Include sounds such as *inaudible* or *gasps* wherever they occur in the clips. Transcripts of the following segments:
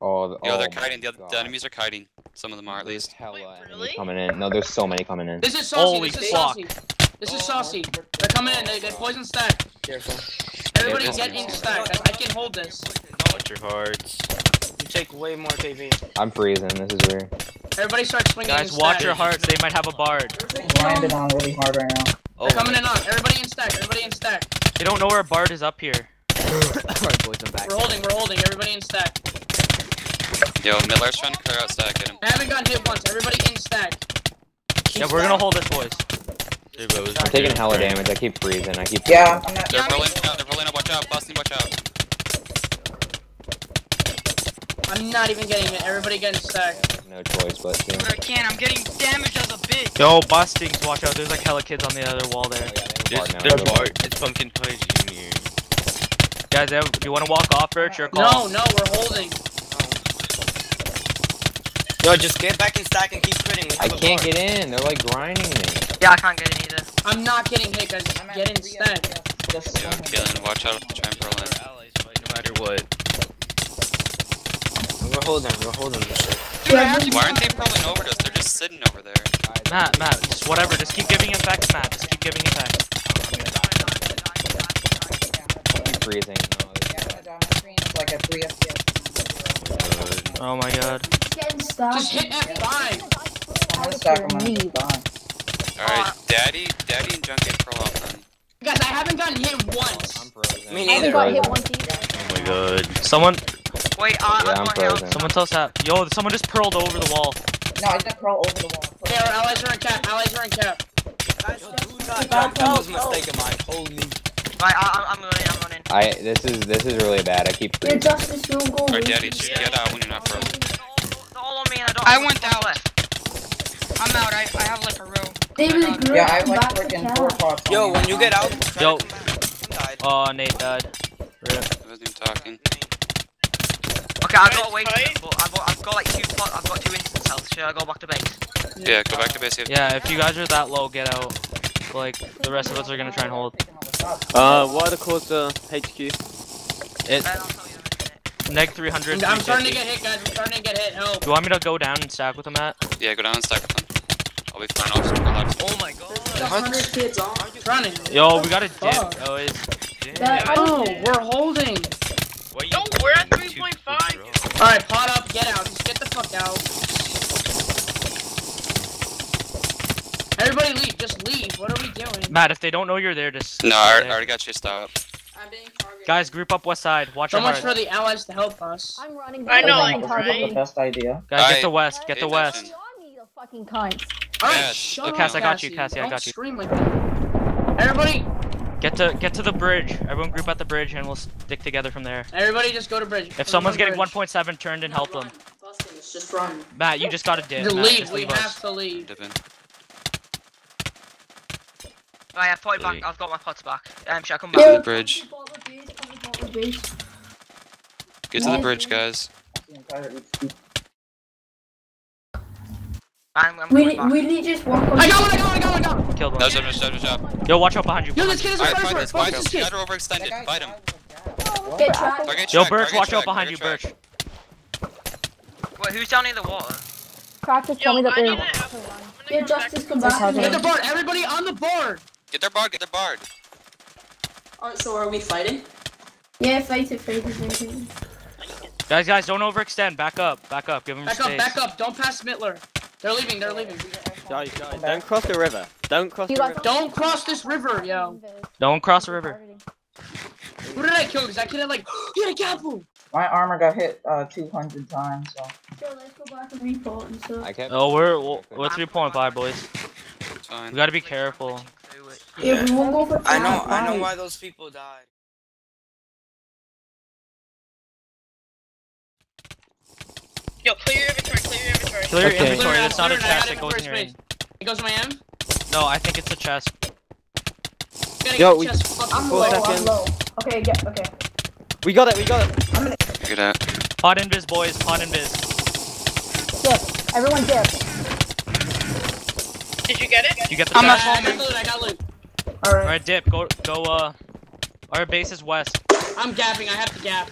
Oh, the, Yo, oh they're my kiting. The, other, God. the enemies are kiting. Some of them are at least. hella Wait, really? coming in. No, there's so many coming in. This is saucy. Holy this is fuck. saucy. This is saucy. Oh. They're coming in. They, they poison stack. Careful. Everybody Yeah, get in stack. I, I can hold this. Watch your hearts. You take way more KV. I'm freezing. This is weird. Everybody start swinging Guys, watch stack. your hearts. They might have a bard. Landed on really hard right now. Oh, They're coming in on. Everybody in stack. Everybody in stack. They don't know where a bard is up here. Alright, boys, I'm back. We're holding. We're holding. Everybody in stack. Yo, Miller's trying to clear out stack. Get him. I haven't gotten hit once. Everybody in stack. Yeah, we're gonna hold this, boys. Hey, bro, it's I'm taking there. hella damage. I keep freezing. I keep. Yeah, I'm not. They're rolling out. They're rolling out. Watch out. Boston, watch out. I'm not even getting it. Everybody getting in stack. No choice but to. I can't. I'm getting damaged as a bitch. Yo, bustings, watch out. There's like hella kids on the other wall Oh, there. yeah, they have a It's, bard now. they're They have. bard. It's Pumpkin Pie Junior. Guys, have- do you want to walk off, Birch? Your call. No, no, we're holding. Yo, just get back in stack and keep critting. We I can't get in. They're like grinding me. Yeah, I can't get in either. I'm not getting hit, guys. Get in stack. Yo, killing. Watch out. Try and roll in. Allies fight no matter what. We're holding. We're holding this shit. Why aren't they rolling over to us? They're just sitting over there. Matt, Matt, just whatever. Just keep giving effects, Matt. Just keep giving effects. I keep freezing. No, this- like a 3 FPS. Oh my god. Just hit F5. I'm gonna stack them on the. Alright, Daddy, Daddy and Junk get pro off. Guys, I haven't gotten hit once. I'm frozen. Me I'm neither. frozen. Oh my god. Someone, Wait, uh, Yeah, I'm I'm going heal. frozen. someone tell us that. Yo, someone just pearled over the wall. No, I didn't crawl over the wall. Okay, our allies are in cap. Allies are in cap. That, that was a mistake of mine. Holy. Right, I, I'm running. I'm running. I this is this is really bad. I keep You're just a freezing. Alright, Daddy, just get out when you're not frozen. They're on I don't. I have went what's out. left. I'm out. I, I have like a row. Yeah, I have like freaking four pots. on Yo, when you get out, Yo. to come back. Died. Oh, Nate died. Rip. I wasn't even talking. Okay, I've got away from but I've got, I've got like two pot, I've got two instance health. Should I go back to base? Yeah, go back to base. Yeah. Yeah, if you guys are that low, get out. Like, the rest of us are gonna try and hold. Uh, what are the calls to HQ? It, neg 300. I'm starting to get hit, guys. I'm starting to get hit. Help. Do you want me to go down and stack with them, Matt? Yeah, go down and stack with them. I'll be fine. I'll just relax. Oh my god. What? Running. Yo, we got a dip, Fuck. Oh, boys. Damn. Oh, we're holding. Why you No, we're at 3.5. Alright, pot up. Get out. Just get the fuck out. Everybody leave. Just leave. What are we doing? Matt, if they don't know you're there, just. No, I, I already got chased out. Guys, group up west side. Watch So your much heart. for the allies to help us. I'm running. I know, That was right? the best idea. Guys, I- get the west. Get the west. attention. fucking cunts. Alright, Yeah, shut oh, up, Cass, I got you, Cassie, I got you. scream like that. Everybody, Get to get to the bridge. Everyone group at the bridge, and we'll stick together from there. everybody just go to bridge. If someone's getting 1.7 turned and help them. Just run. Matt, you just gotta dip. Matt, leave, just we leave have us. to leave. Dip in. Right, I've put it back. I've got my pots back. Um, should I come Get to back? The bridge. Get to the bridge, guys. I'm, I'm coming back. really just walk on. I got one, I got one, I got one, I got one. Killed That one. was good job, good job. Yo, watch out behind you. Yo, this kid is a Alright, first fight one. this, fight this this. kid. Got overextended. Fight him. Get trapped. Yo, Birch, watch track, out behind you, Birch. Wait, who's down near the water? Practice Yo, tell me that I they're. need to have- I'm gonna Yeah, go Justice, back come back. Get the board, everybody on the board. Get their bard, get their bard. Alright, so are we fighting? Yeah, fight it, fight it, fight it. Guys, guys, don't overextend. Back up, back up. Give them Back up, space. back up. Don't pass Mittler. They're leaving, they're leaving. Guys, guys, don't cross the river. Don't cross You the river. Don't cross this river, yo. Don't cross the river. Who did I kill? Because I kid had like, *gasps* he had a gapple. My armor got hit uh 200 times, so. So let's go back and report and stuff. I kept. Oh, we're we're 3.5, boys. Fine. We gotta be careful. Yeah, we won't go for I know, I know why those people died. Yo, clear your inventory, clear your inventory. Clear your Okay. inventory. Clear it, That's not a clear it, chest. it It goes in first your base. It goes to my end. No, I think it's a chest. Yo, we- chest I'm low, full. I'm low. Okay, yeah, okay. We got it, we got it. Figure it out. Pot invis, boys. Pot invis. Dip. Everyone dip. Did you get it? You get the I'm chest. not I got loot, I got loot. Alright. Alright, dip. Go, go. Uh, our base is west. I'm gapping, I have to gap.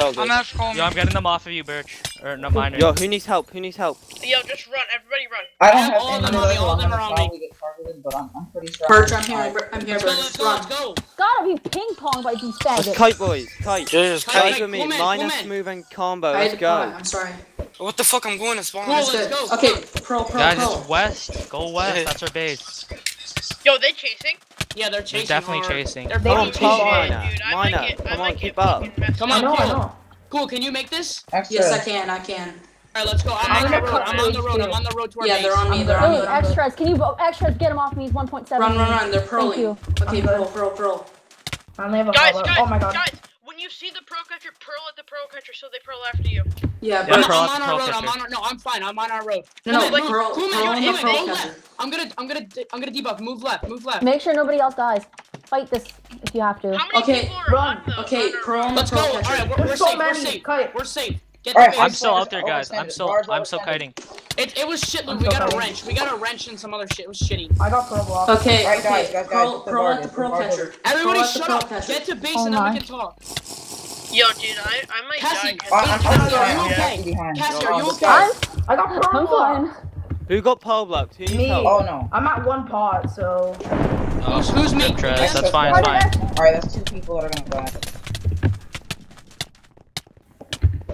It's all good. I'm at school. Yo, I'm getting them off of you, Birch. Or no, mine. Yo, who needs help? Who needs help? Yo, just run. Everybody run. I don't have have all any of them on me, all of them are on probably get targeted, but I'm, I'm pretty sure. Birch, I'm I'm here. I'm here, Let's go, let's go, let's go. Gotta be ping pong by these Let's kite, boys. Kite. Just Kite, kite, with me. Minus, woman. move, and combo. I had Let's to call go. I'm sorry. What the fuck? I'm going to spawn. Cool, let's go, Okay, come pro, pro, Guys, it's west. Go west. That's our base. Yo, they chasing. Yeah, they're They're chasing definitely hard. chasing. They're They Come on, be fucking Paul chasing. Miner. Dude, I Miner. might get, I Come on, keep up. fucking messed Come on, cool. Cool, can you make this? Extra. Yes, I can. I can. Alright, let's go. I'm, I'm on the road. I'm on the road. I'm on the road to our Yeah, base. they're on me. They're on me. Hey, They're on me. extras, can you vote extras get him off me? He's 1.7. Run, run, run. They're Thank you. Okay, I'm pro, good. pro, pro. I only have a Guys, guys, Oh my god. guys. When you see the pro catcher, pearl at the pro catcher so they pearl after you. Yeah, Yeah, I'm, Birch. I'm on our pro road. I'm on our, no, I'm fine. I'm on our road. No, no, Cool, pro, cool, man, pro you're on the in, pro go catcher. left. I'm gonna, I'm gonna, I'm gonna debuff. Move left. Move left. Make sure nobody else dies. Fight this if you have to. How many Okay, are run. on the Okay, on our on Let's pro go. All catcher. we're, we're so safe. We're safe. Kite. We're safe. Get Alright, the I'm still out there, guys. I'm still, I'm still kiting. It, it was shit. I'm We got a wrench. We got a wrench and some other shit. It was shitty. I got pro block. Okay, Alright, okay. guys, Pro, guys, the pro at the is- the pro bar is- catcher. Everybody, Pro at the shut up. catcher. Get to base Oh and then we can talk. Yo, dude, I, I might Cassie, die. I- I'm Cassie, coming are you behind. okay? I'm behind. Cassie, Oh, are you okay? I'm, I got pro I'm fine. Who got pearl blocked? Who Me. help? Oh no. I'm at one pot, so. Oh, who's, who's me? Trez, that's fine, Why it's fine. I- Alright, that's two people that are gonna die.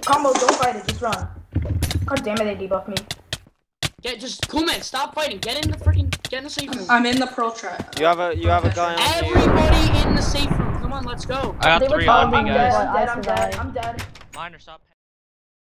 Combo, don't fight it, just run. God damn it, they debuffed me. Get just cool man. Stop fighting. Get in the freaking. Get in the safe room. I'm in the pro track. You have a, you have a guy on you. Everybody in the safe room. Come on, let's go. I got They were three on telling me, guys. I'm dead, I'm dead, I'm dead. Miner, stop.